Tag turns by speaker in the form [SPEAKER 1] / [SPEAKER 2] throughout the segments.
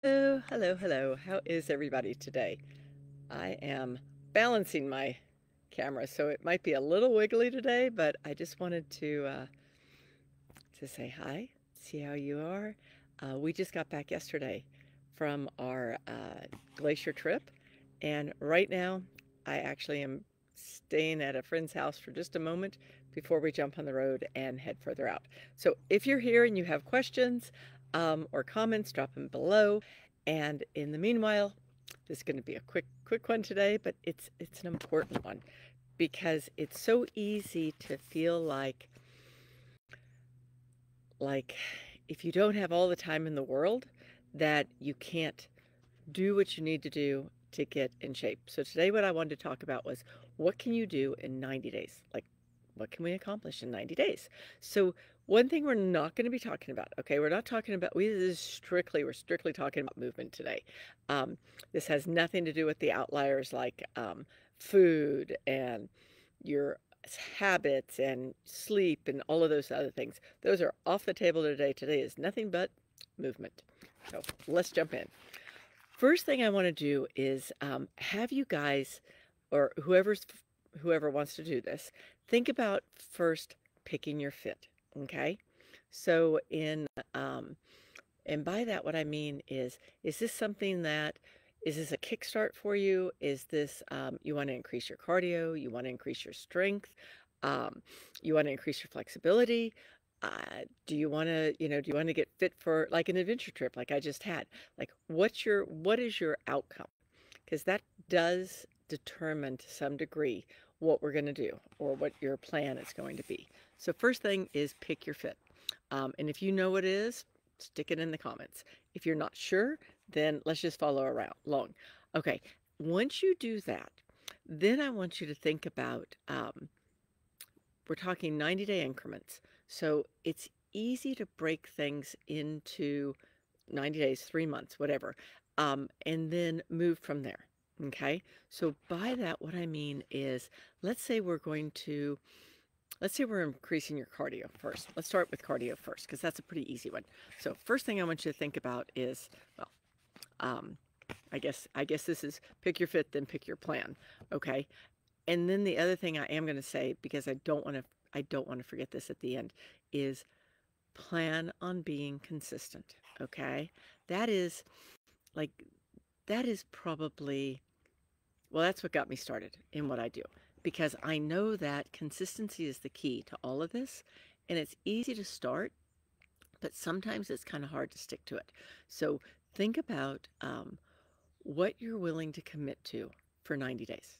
[SPEAKER 1] Hello, hello, hello. How is everybody today? I am balancing my camera, so it might be a little wiggly today, but I just wanted to uh, to say hi, see how you are. Uh, we just got back yesterday from our uh, glacier trip, and right now I actually am staying at a friend's house for just a moment before we jump on the road and head further out. So if you're here and you have questions, um, or comments, drop them below. And in the meanwhile, this is going to be a quick, quick one today, but it's it's an important one because it's so easy to feel like like if you don't have all the time in the world that you can't do what you need to do to get in shape. So today what I wanted to talk about was what can you do in 90 days? Like what can we accomplish in 90 days? So one thing we're not going to be talking about, okay, we're not talking about, we this is strictly, we're strictly talking about movement today. Um, this has nothing to do with the outliers like um, food and your habits and sleep and all of those other things. Those are off the table today. Today is nothing but movement. So let's jump in. First thing I want to do is um, have you guys, or whoever's whoever wants to do this, think about first picking your fit. Okay. So in, um, and by that, what I mean is, is this something that, is this a kickstart for you? Is this, um, you want to increase your cardio? You want to increase your strength? Um, you want to increase your flexibility? Uh, do you want to, you know, do you want to get fit for like an adventure trip like I just had? Like what's your, what is your outcome? Because that does determine to some degree what we're going to do or what your plan is going to be. So first thing is pick your fit. Um, and if you know what it is, stick it in the comments. If you're not sure, then let's just follow around long. Okay, once you do that, then I want you to think about, um, we're talking 90 day increments. So it's easy to break things into 90 days, three months, whatever, um, and then move from there. Okay, so by that, what I mean is, let's say we're going to, let's say we're increasing your cardio first. Let's start with cardio first, because that's a pretty easy one. So first thing I want you to think about is, well, um, I guess, I guess this is pick your fit, then pick your plan. Okay. And then the other thing I am going to say, because I don't want to, I don't want to forget this at the end, is plan on being consistent. Okay. That is like, that is probably well, that's what got me started in what I do because I know that consistency is the key to all of this and it's easy to start, but sometimes it's kind of hard to stick to it. So think about um, what you're willing to commit to for 90 days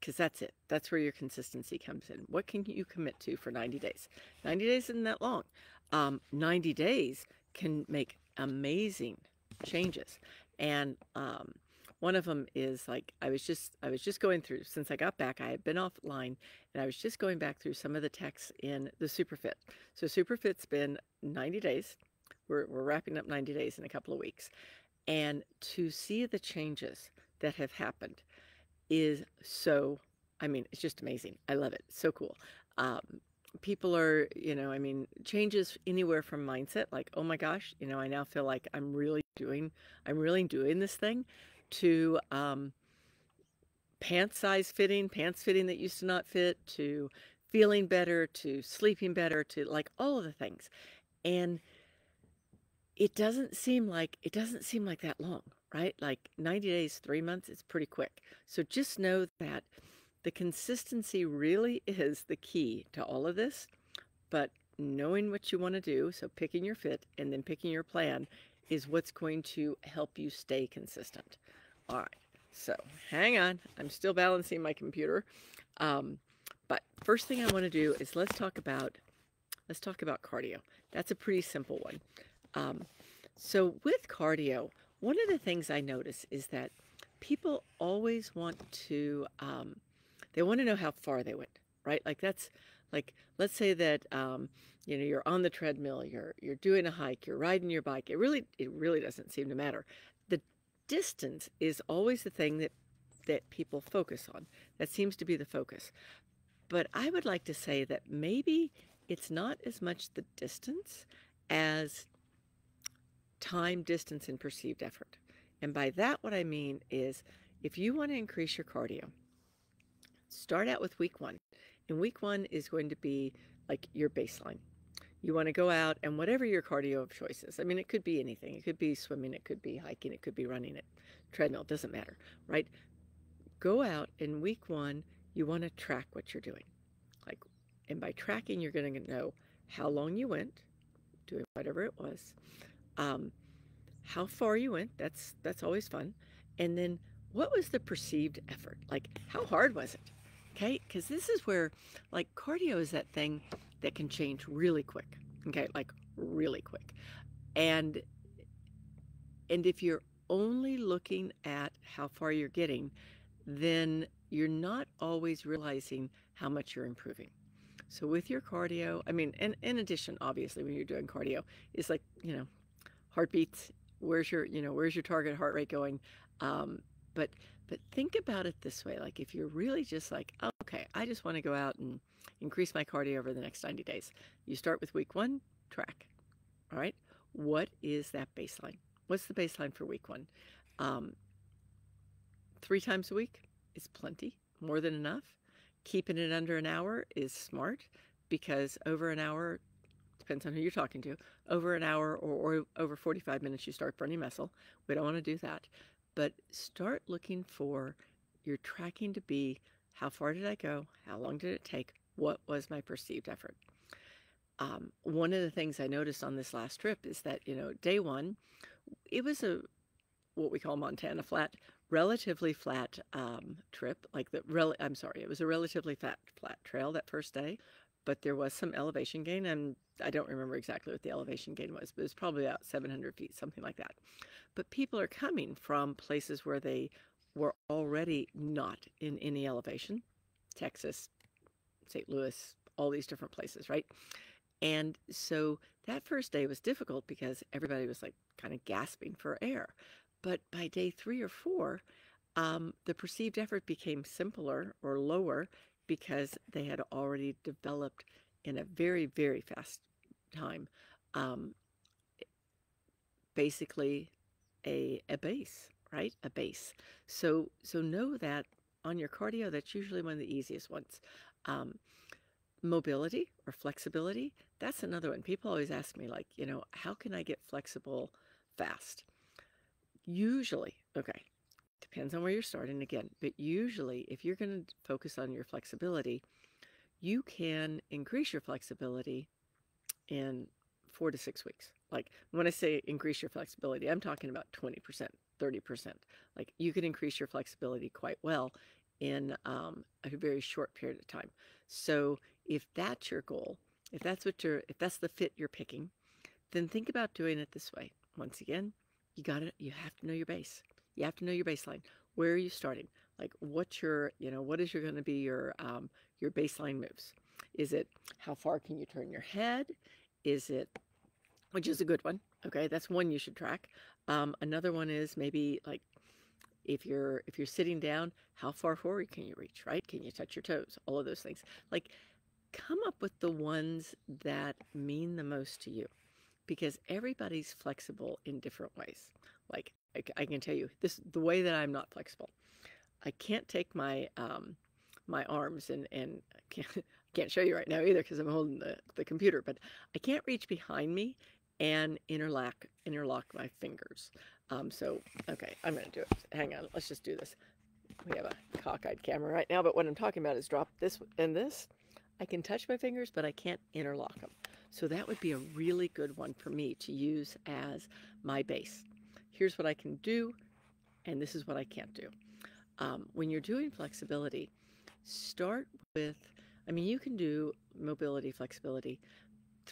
[SPEAKER 1] because that's it. That's where your consistency comes in. What can you commit to for 90 days? 90 days isn't that long. Um, 90 days can make amazing changes. And um, one of them is like I was just I was just going through since I got back I had been offline and I was just going back through some of the texts in the Superfit. So Superfit's been 90 days. We're we're wrapping up 90 days in a couple of weeks. And to see the changes that have happened is so I mean, it's just amazing. I love it. So cool. Um, people are, you know, I mean, changes anywhere from mindset, like, oh my gosh, you know, I now feel like I'm really doing, I'm really doing this thing, to um, pant size fitting, pants fitting that used to not fit, to feeling better, to sleeping better, to like all of the things. And it doesn't seem like it doesn't seem like that long, right? Like 90 days, three months, it's pretty quick. So just know that the consistency really is the key to all of this. But knowing what you want to do, so picking your fit and then picking your plan, is what's going to help you stay consistent. All right, so hang on. I'm still balancing my computer. Um, but first thing I want to do is let's talk about let's talk about cardio. That's a pretty simple one. Um, so with cardio, one of the things I notice is that people always want to um, they want to know how far they went, right? Like that's like let's say that um, you know you're on the treadmill, you're you're doing a hike, you're riding your bike. It really it really doesn't seem to matter distance is always the thing that that people focus on. That seems to be the focus. But I would like to say that maybe it's not as much the distance as time, distance, and perceived effort. And by that, what I mean is if you want to increase your cardio, start out with week one. And week one is going to be like your baseline. You want to go out and whatever your cardio of choice is. I mean, it could be anything. It could be swimming, it could be hiking, it could be running it, treadmill, doesn't matter, right? Go out in week one, you want to track what you're doing. Like, and by tracking, you're going to know how long you went, doing whatever it was, um, how far you went. That's that's always fun, and then what was the perceived effort? Like, how hard was it? Okay, because this is where, like, cardio is that thing that can change really quick. Okay, like really quick, and and if you're only looking at how far you're getting, then you're not always realizing how much you're improving. So with your cardio, I mean, and in addition, obviously, when you're doing cardio, it's like, you know, heartbeats, where's your, you know, where's your target heart rate going? Um, but, but think about it this way. Like if you're really just like, oh, okay, I just want to go out and increase my cardio over the next 90 days. You start with week one, track. All right. What is that baseline? What's the baseline for week one? Um, three times a week is plenty, more than enough. Keeping it under an hour is smart because over an hour, depends on who you're talking to, over an hour or, or over 45 minutes, you start burning muscle. We don't want to do that. But start looking for your tracking to be how far did I go? How long did it take? What was my perceived effort? Um, one of the things I noticed on this last trip is that, you know, day one, it was a what we call Montana flat relatively flat um, trip. Like the rel- I'm sorry, it was a relatively flat flat trail that first day, but there was some elevation gain, and I don't remember exactly what the elevation gain was, but it was probably about 700 feet, something like that. But people are coming from places where they were already not in any elevation, Texas, St. Louis, all these different places, right? And so that first day was difficult because everybody was like kind of gasping for air. But by day three or four, um, the perceived effort became simpler or lower because they had already developed in a very, very fast time um, basically a, a base, right? A base. So, so know that on your cardio, that's usually one of the easiest ones. Um, mobility or flexibility, that's another one. People always ask me, like, you know, how can I get flexible fast? Usually, okay, depends on where you're starting again, but usually if you're going to focus on your flexibility, you can increase your flexibility in four to six weeks. Like when I say increase your flexibility, I'm talking about 20%, 30%. Like you can increase your flexibility quite well in um, a very short period of time. So if that's your goal, if that's what you're, if that's the fit you're picking, then think about doing it this way. Once again, you got to you have to know your base. You have to know your baseline. Where are you starting? Like what's your, you know, what is your going to be your um, your baseline moves? Is it how far can you turn your head? Is it which is a good one. Okay, that's one you should track. Um, another one is maybe like if you're if you're sitting down, how far forward can you reach? Right? Can you touch your toes? All of those things. Like come up with the ones that mean the most to you because everybody's flexible in different ways. Like I, I, can tell you this, the way that I'm not flexible, I can't take my um, my arms and and I can't, can't show you right now either because I'm holding the, the computer, but I can't reach behind me and interlock interlock my fingers. Um, so okay, I'm gonna do it. Hang on, let's just do this. We have a cockeyed camera right now, but what I'm talking about is drop this and this. I can touch my fingers, but I can't interlock them. So that would be a really good one for me to use as my base. Here's what I can do, and this is what I can't do. Um, when you're doing flexibility, start with, I mean, you can do mobility, flexibility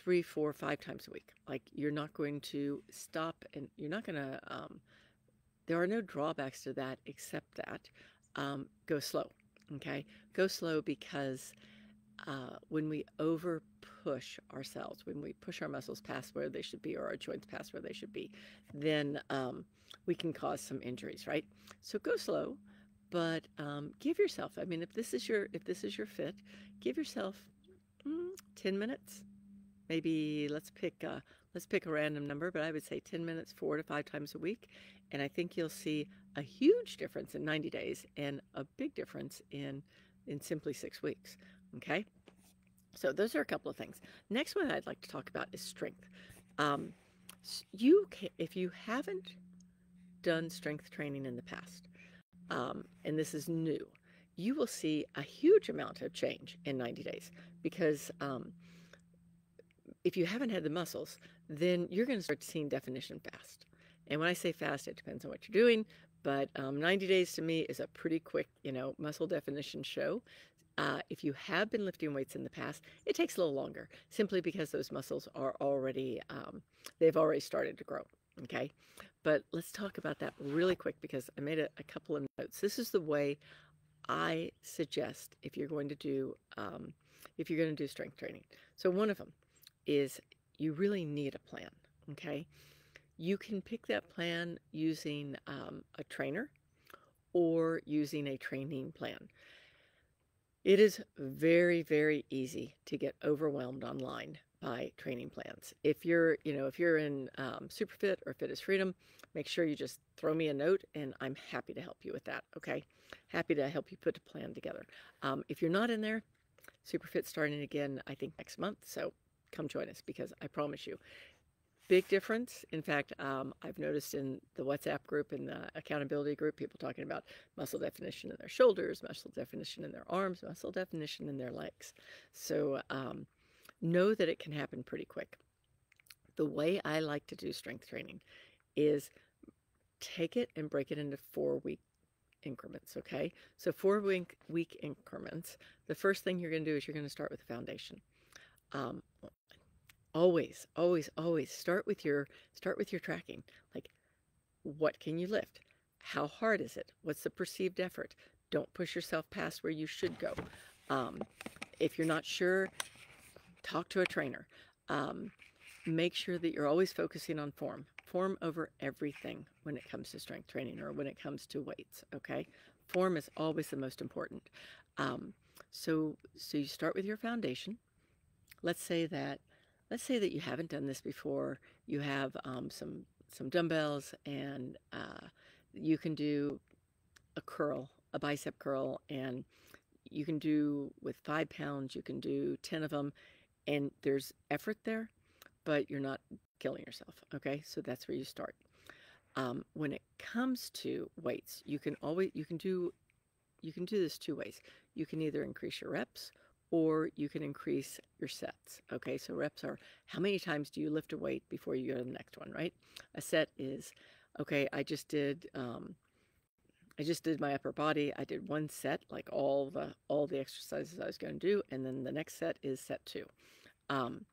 [SPEAKER 1] three, four, five times a week. Like you're not going to stop and you're not going to, um, there are no drawbacks to that except that um, go slow. Okay. Go slow because uh, when we over push ourselves, when we push our muscles past where they should be or our joints past where they should be, then um, we can cause some injuries, right? So go slow, but um, give yourself. I mean, if this is your if this is your fit, give yourself mm, ten minutes. Maybe let's pick uh, let's pick a random number, but I would say 10 minutes four to five times a week. And I think you'll see a huge difference in 90 days and a big difference in, in simply six weeks. Okay. So those are a couple of things. Next one I'd like to talk about is strength. Um, you can, if you haven't done strength training in the past, um, and this is new, you will see a huge amount of change in 90 days because um, if you haven't had the muscles, then you're going to start seeing definition fast. And when I say fast, it depends on what you're doing, but um, 90 days to me is a pretty quick, you know, muscle definition show. Uh, if you have been lifting weights in the past, it takes a little longer simply because those muscles are already, um, they've already started to grow. Okay. But let's talk about that really quick because I made a, a couple of notes. This is the way I suggest if you're going to do, um, if you're going to do strength training. So one of them is you really need a plan. Okay. You can pick that plan using um, a trainer or using a training plan. It is very, very easy to get overwhelmed online by training plans. If you're, you know, if you're in um, Superfit or Fit is Freedom, make sure you just throw me a note and I'm happy to help you with that. Okay. Happy to help you put a plan together. Um, if you're not in there, Superfit starting again, I think next month. So come join us because I promise you, big difference. In fact, um, I've noticed in the WhatsApp group and the accountability group, people talking about muscle definition in their shoulders, muscle definition in their arms, muscle definition in their legs. So um, know that it can happen pretty quick. The way I like to do strength training is take it and break it into four week increments, okay? So four week, week increments. The first thing you're going to do is you're going to start with the foundation. Um, always always always start with your start with your tracking. Like what can you lift? How hard is it? What's the perceived effort? Don't push yourself past where you should go. Um, if you're not sure talk to a trainer. Um, make sure that you're always focusing on form. Form over everything when it comes to strength training or when it comes to weights okay? Form is always the most important. Um, so so you start with your foundation. Let's say that let's say that you haven't done this before. You have um, some some dumbbells, and uh, you can do a curl, a bicep curl, and you can do with five pounds. You can do ten of them, and there's effort there, but you're not killing yourself. Okay, so that's where you start. Um, when it comes to weights, you can always you can do you can do this two ways. You can either increase your reps or you can increase your sets. Okay, so reps are how many times do you lift a weight before you go to the next one, right? A set is, okay, I just did, um, I just did my upper body. I did one set, like all the all the exercises I was going to do, and then the next set is set two. Um,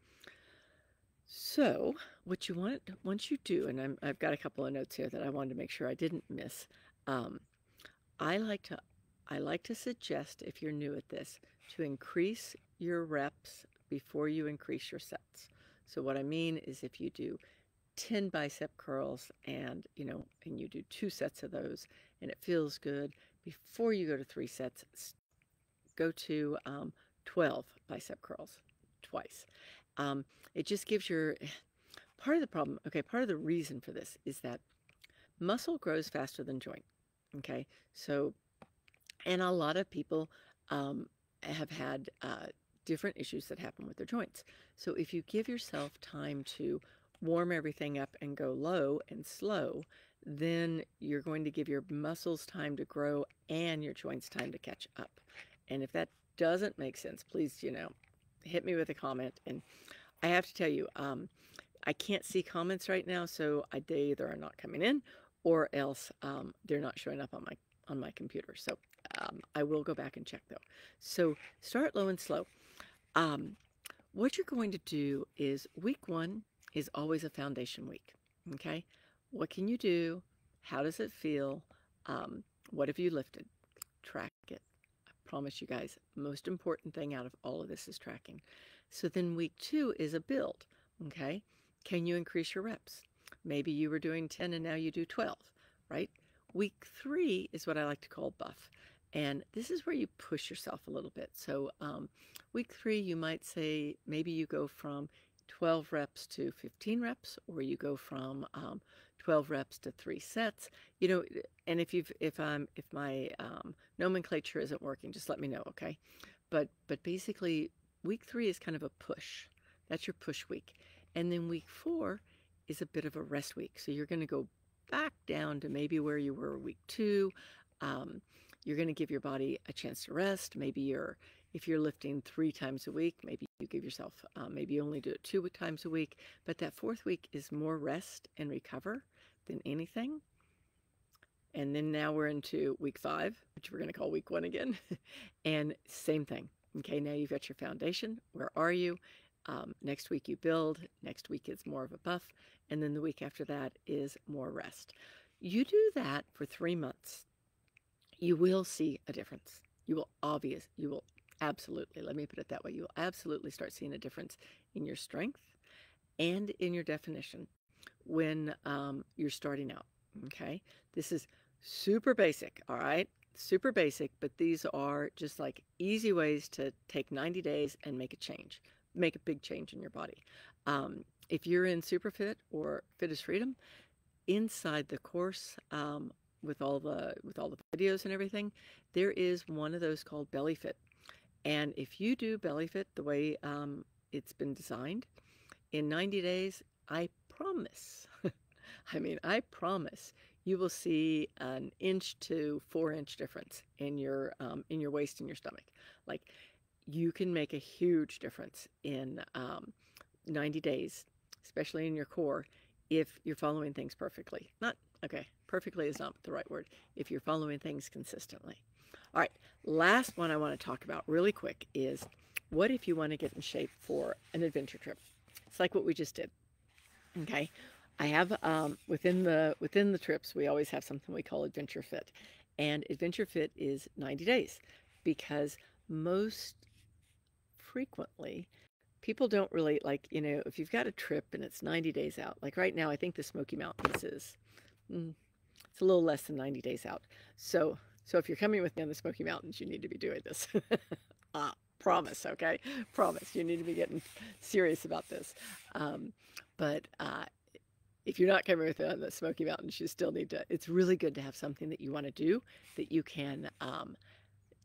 [SPEAKER 1] so what you want once you do, and i have got a couple of notes here that I wanted to make sure I didn't miss. Um, I like to I like to suggest if you're new at this to increase your reps before you increase your sets. So what I mean is if you do 10 bicep curls and, you know, and you do two sets of those and it feels good, before you go to three sets, go to um, 12 bicep curls twice. Um, it just gives your, part of the problem, okay, part of the reason for this is that muscle grows faster than joint, okay? So, and a lot of people um, have had uh, different issues that happen with their joints. So if you give yourself time to warm everything up and go low and slow, then you're going to give your muscles time to grow and your joints time to catch up. And if that doesn't make sense, please, you know, hit me with a comment. And I have to tell you, um, I can't see comments right now, so I, they either are not coming in or else um, they're not showing up on my on my computer. So um, I will go back and check though. So start low and slow. Um, what you're going to do is week one is always a foundation week. Okay. What can you do? How does it feel? Um, what have you lifted? Track it. I promise you guys, most important thing out of all of this is tracking. So then week two is a build. Okay. Can you increase your reps? Maybe you were doing 10 and now you do 12, right? Week three is what I like to call buff. And this is where you push yourself a little bit. So, um, week three, you might say maybe you go from 12 reps to 15 reps, or you go from um, 12 reps to three sets. You know, and if you've if I'm if my um, nomenclature isn't working, just let me know, okay? But but basically, week three is kind of a push. That's your push week, and then week four is a bit of a rest week. So you're going to go back down to maybe where you were week two. Um, you're going to give your body a chance to rest. Maybe you're if you're lifting three times a week, maybe you give yourself, um, maybe you only do it two times a week. But that fourth week is more rest and recover than anything. And then now we're into week five, which we're going to call week one again. and same thing. Okay, now you've got your foundation. Where are you? Um, next week you build. Next week it's more of a buff. And then the week after that is more rest. You do that for three months. You will see a difference. You will obvious. You will Absolutely. Let me put it that way. You'll absolutely start seeing a difference in your strength and in your definition when um, you're starting out. Okay. This is super basic. All right. Super basic, but these are just like easy ways to take 90 days and make a change, make a big change in your body. Um, if you're in Superfit or Fit Freedom, inside the course um, with all the with all the videos and everything, there is one of those called Belly Fit and if you do belly fit the way um, it's been designed, in 90 days, I promise, I mean, I promise you will see an inch to four inch difference in your um, in your waist and your stomach. Like you can make a huge difference in um, 90 days, especially in your core, if you're following things perfectly. Not okay, perfectly is not the right word. If you're following things consistently. All right, last one I want to talk about really quick is what if you want to get in shape for an adventure trip? It's like what we just did. Okay, I have um, within the within the trips we always have something we call Adventure Fit, and Adventure Fit is 90 days because most frequently people don't really like you know if you've got a trip and it's 90 days out like right now i think the smoky mountains is mm, it's a little less than 90 days out so so if you're coming with me on the Smoky Mountains, you need to be doing this. ah, promise, okay? Promise. You need to be getting serious about this. Um, but uh, if you're not coming with me on the Smoky Mountains, you still need to. It's really good to have something that you want to do that you can um,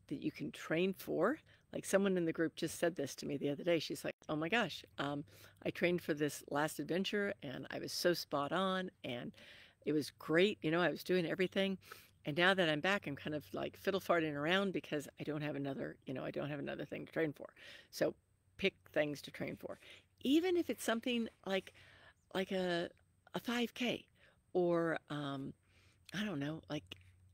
[SPEAKER 1] that you can train for. Like someone in the group just said this to me the other day. She's like, "Oh my gosh, um, I trained for this last adventure, and I was so spot on, and it was great. You know, I was doing everything." And now that I'm back, I'm kind of like fiddle farting around because I don't have another, you know, I don't have another thing to train for. So pick things to train for. Even if it's something like like a a 5K or um, I don't know, like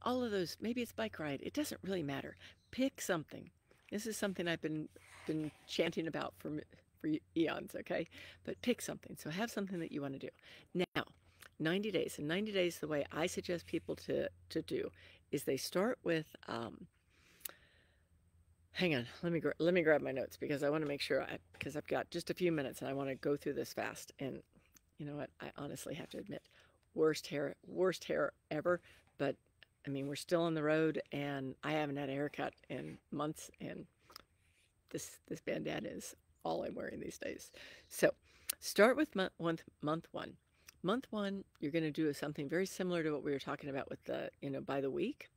[SPEAKER 1] all of those, maybe it's bike ride. It doesn't really matter. Pick something. This is something I've been been chanting about for for eons, okay? But pick something. So have something that you want to do. Now, 90 days. And 90 days, the way I suggest people to, to do is they start with, um, hang on, let me, let me grab my notes because I want to make sure I, because I've got just a few minutes and I want to go through this fast. And you know what? I honestly have to admit, worst hair, worst hair ever. But I mean, we're still on the road and I haven't had a haircut in months and this, this bandana is all I'm wearing these days. So start with month, month, month one Month one, you're going to do something very similar to what we were talking about with the, you know, by the week.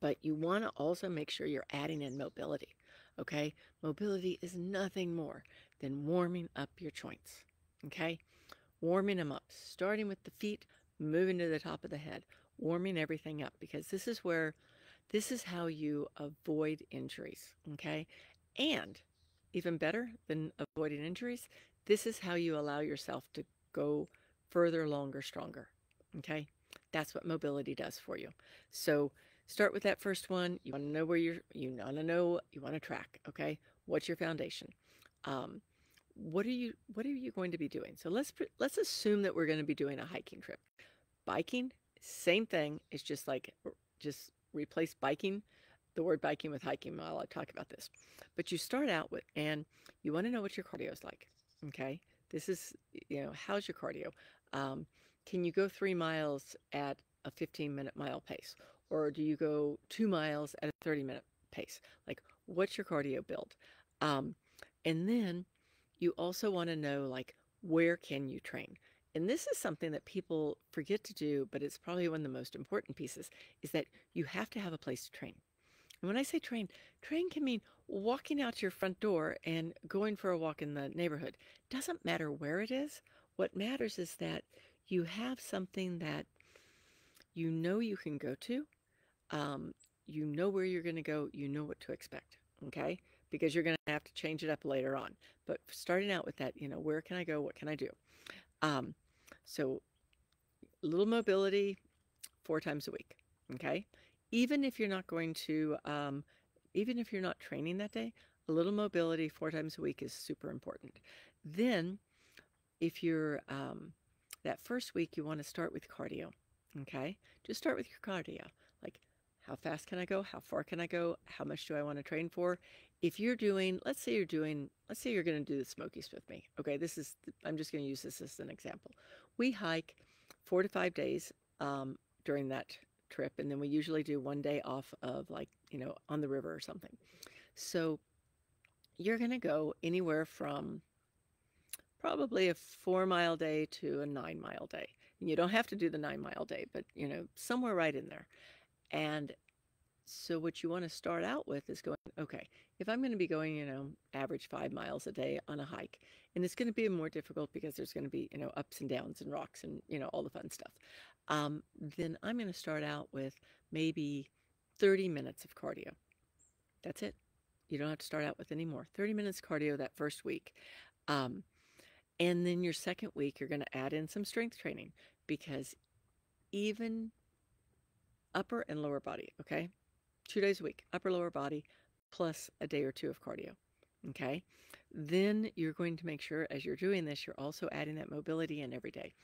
[SPEAKER 1] But you want to also make sure you're adding in mobility. Okay? Mobility is nothing more than warming up your joints. Okay? Warming them up, starting with the feet, moving to the top of the head, warming everything up because this is where, this is how you avoid injuries. Okay? And even better than avoiding injuries, this is how you allow yourself to go further, longer, stronger. Okay? That's what mobility does for you. So start with that first one. You want to know where you're, you want to know, you want to track. Okay? What's your foundation? Um, what are you, what are you going to be doing? So let's, let's assume that we're going to be doing a hiking trip. Biking, same thing. It's just like, just replace biking, the word biking with hiking while I talk about this. But you start out with, and you want to know what your cardio is like. Okay? This is, you know, how's your cardio? Um, can you go three miles at a 15 minute mile pace? Or do you go two miles at a 30 minute pace? Like, what's your cardio build? Um, and then you also want to know like where can you train? And this is something that people forget to do, but it's probably one of the most important pieces is that you have to have a place to train. And when I say train, train can mean walking out your front door and going for a walk in the neighborhood. Doesn't matter where it is. What matters is that you have something that you know you can go to. Um, you know where you're going to go. You know what to expect. Okay because you're going to have to change it up later on. But starting out with that, you know, where can I go? What can I do? Um, so, little mobility four times a week. Okay. Even if you're not going to, um, even if you're not training that day, a little mobility four times a week is super important. Then, if you're um, that first week, you want to start with cardio. Okay. Just start with your cardio. Like, how fast can I go? How far can I go? How much do I want to train for? if you're doing, let's say you're doing, let's say you're going to do the Smokies with me. Okay, this is, I'm just going to use this as an example. We hike four to five days um, during that trip, and then we usually do one day off of like, you know, on the river or something. So you're going to go anywhere from probably a four mile day to a nine mile day. And you don't have to do the nine mile day, but, you know, somewhere right in there. And so what you want to start out with is going, okay, if I'm going to be going, you know, average five miles a day on a hike, and it's going to be more difficult because there's going to be, you know, ups and downs and rocks and, you know, all the fun stuff, um, then I'm going to start out with maybe 30 minutes of cardio. That's it. You don't have to start out with any more. 30 minutes cardio that first week. Um, and then your second week, you're going to add in some strength training because even upper and lower body, okay? two days a week, upper lower body, plus a day or two of cardio. Okay. Then you're going to make sure as you're doing this, you're also adding that mobility in every day.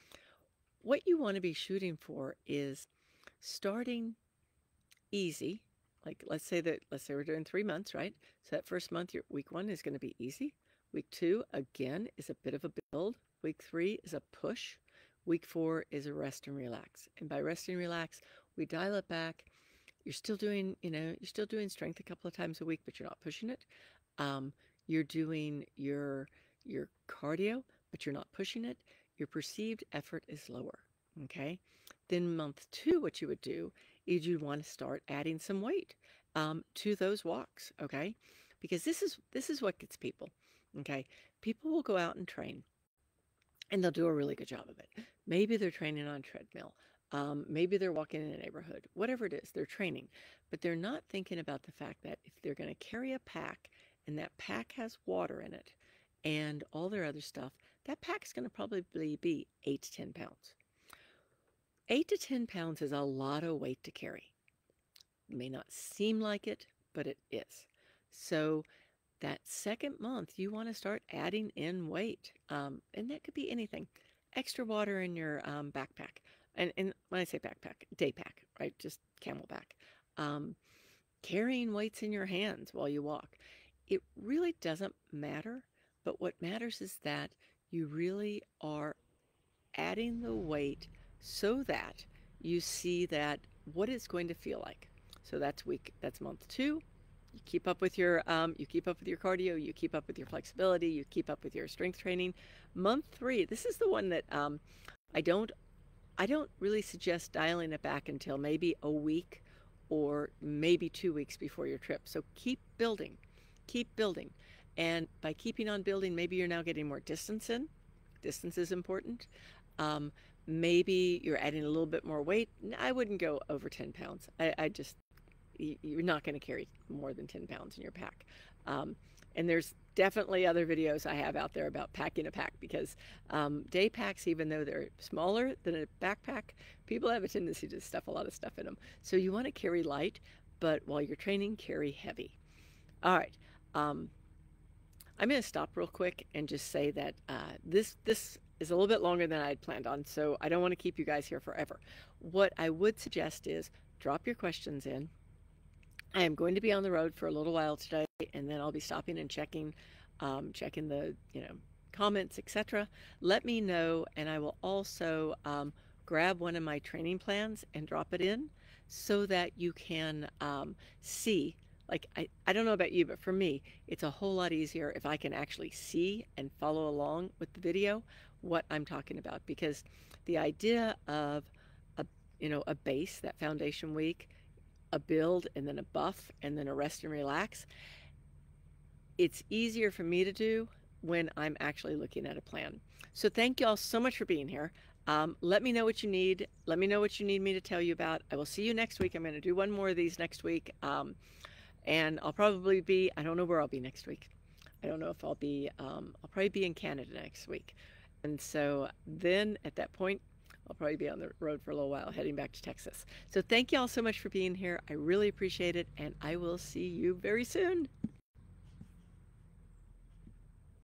[SPEAKER 1] What you want to be shooting for is starting easy. Like let's say that let's say we're doing three months, right? So that first month, your week one is going to be easy. Week two, again, is a bit of a build. Week three is a push. Week four is a rest and relax. And by rest and relax, we dial it back you're still doing, you know, you're still doing strength a couple of times a week, but you're not pushing it. Um, you're doing your your cardio, but you're not pushing it. Your perceived effort is lower. Okay. Then month two, what you would do is you'd want to start adding some weight um, to those walks. Okay, because this is this is what gets people. Okay, people will go out and train, and they'll do a really good job of it. Maybe they're training on treadmill. Um, maybe they're walking in a neighborhood, whatever it is, they're training, but they're not thinking about the fact that if they're going to carry a pack and that pack has water in it and all their other stuff, that pack is going to probably be eight to 10 pounds. Eight to 10 pounds is a lot of weight to carry. It may not seem like it, but it is. So that second month, you want to start adding in weight. Um, and that could be anything. Extra water in your um, backpack, and, and when I say backpack, day pack, right? Just CamelBak. Um, carrying weights in your hands while you walk. It really doesn't matter, but what matters is that you really are adding the weight so that you see that what it's going to feel like. So that's week, that's month two. You keep up with your, um, you keep up with your cardio, you keep up with your flexibility, you keep up with your strength training. Month three, this is the one that um, I don't I don't really suggest dialing it back until maybe a week or maybe two weeks before your trip. So keep building, keep building. And by keeping on building, maybe you're now getting more distance in. Distance is important. Um, maybe you're adding a little bit more weight. I wouldn't go over 10 pounds. I, I just, you're not going to carry more than 10 pounds in your pack. Um, and there's definitely other videos I have out there about packing a pack because um, day packs, even though they're smaller than a backpack, people have a tendency to stuff a lot of stuff in them. So you want to carry light, but while you're training, carry heavy. All right. Um, I'm going to stop real quick and just say that uh, this this is a little bit longer than I had planned on, so I don't want to keep you guys here forever. What I would suggest is drop your questions in. I am going to be on the road for a little while today, and then I'll be stopping and checking, um, checking the you know comments, etc. Let me know, and I will also um, grab one of my training plans and drop it in, so that you can um, see Like, I, I don't know about you, but for me, it's a whole lot easier if I can actually see and follow along with the video what I'm talking about because the idea of a you know a base that foundation week a build and then a buff and then a rest and relax it's easier for me to do when I'm actually looking at a plan. So thank you all so much for being here. Um, let me know what you need. Let me know what you need me to tell you about. I will see you next week. I'm going to do one more of these next week. Um, and I'll probably be I don't know where I'll be next week. I don't know if I'll be um, I'll probably be in Canada next week. And so then at that point, I'll probably be on the road for a little while heading back to Texas. So thank you all so much for being here. I really appreciate it, and I will see you very soon.